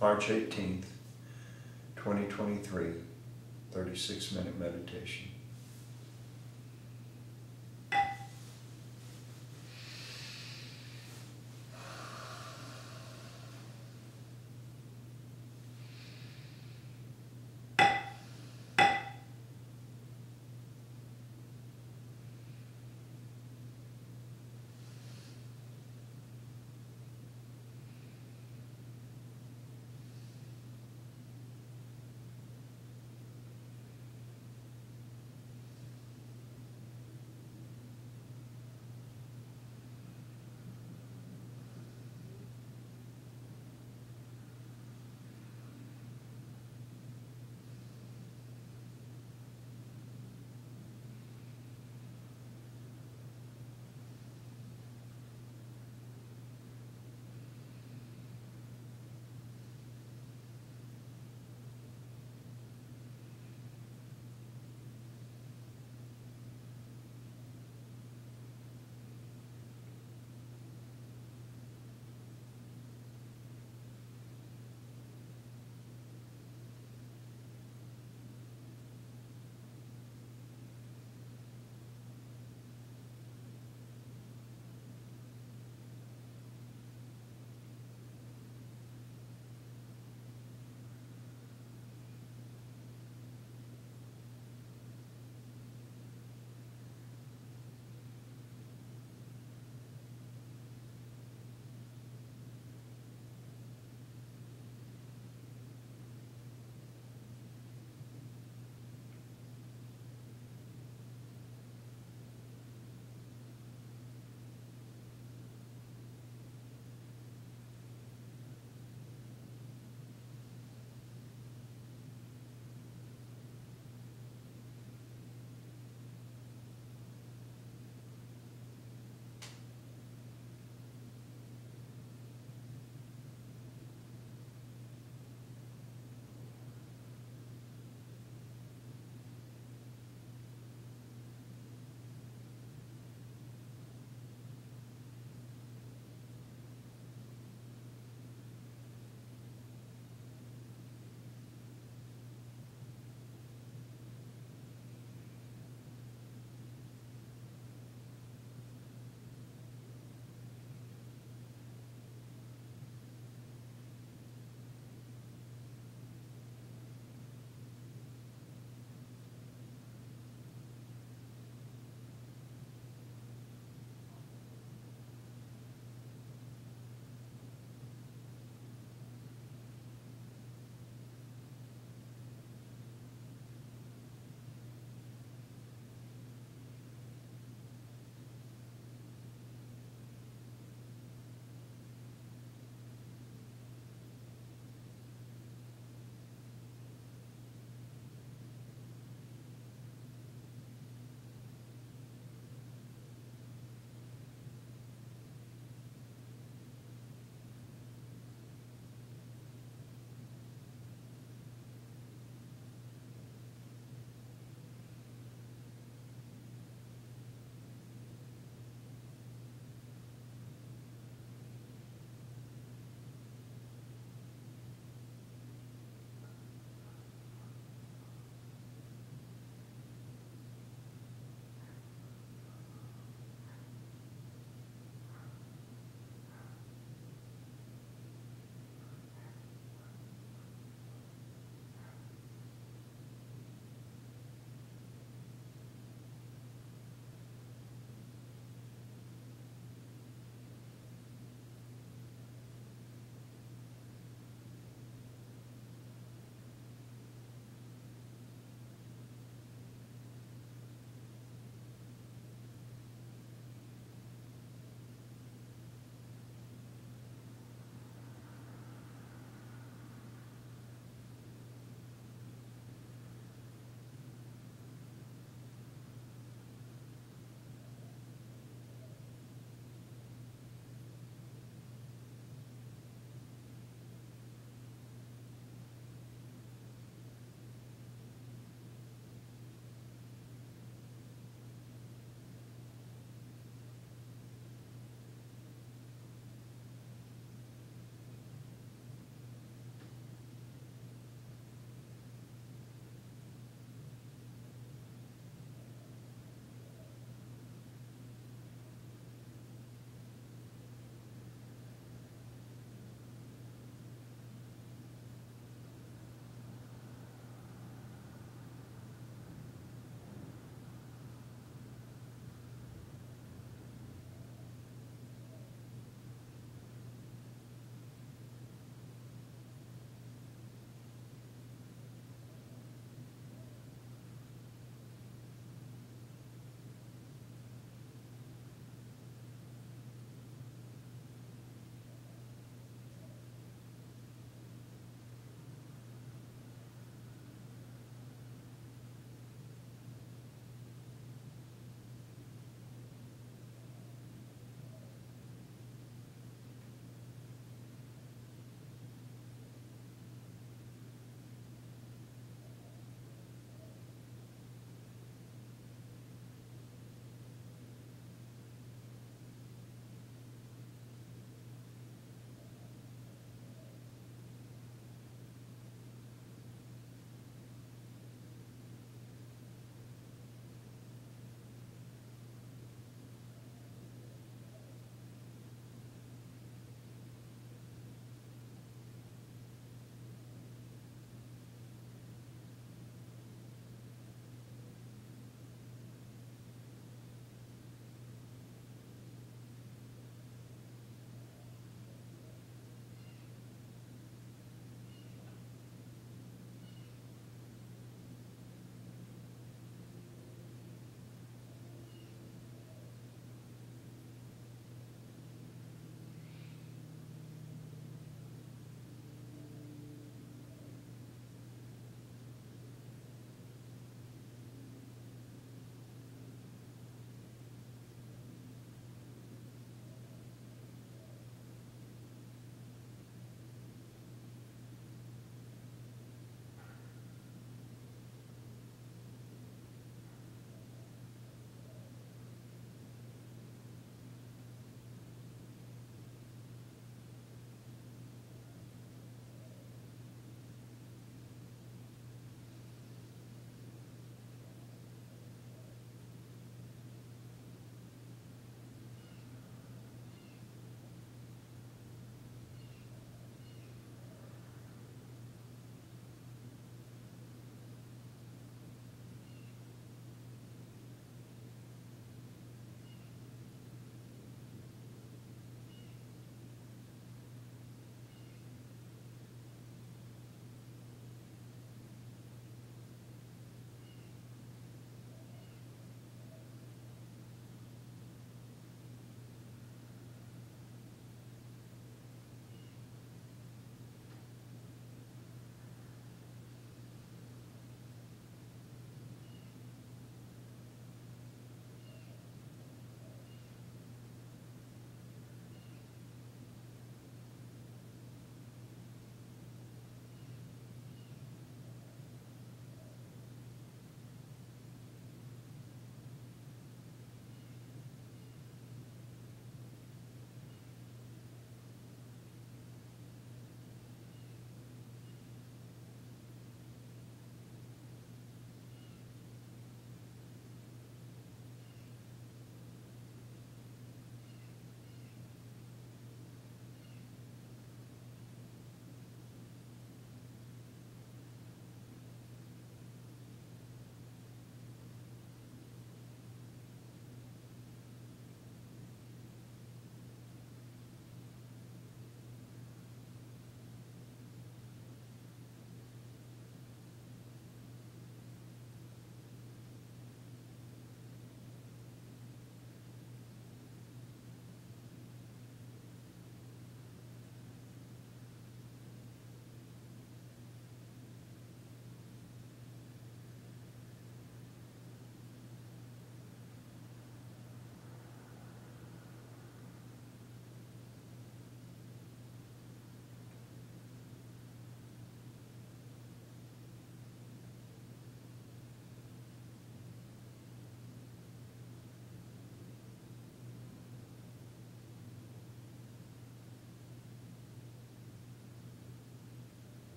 March eighteenth, twenty twenty-three, thirty-six minute meditation.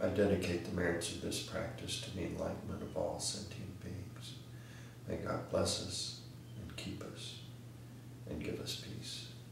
I dedicate the merits of this practice to the enlightenment of all sentient beings. May God bless us